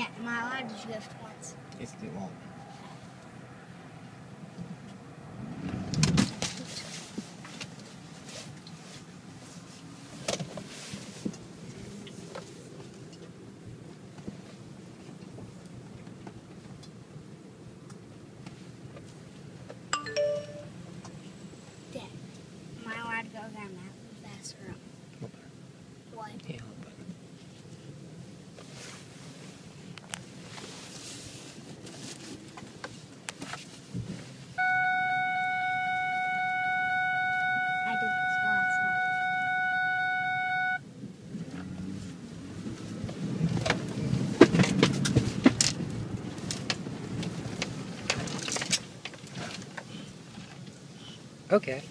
Am I allowed to drift once? If you want. Dad, am I allowed to go down that okay.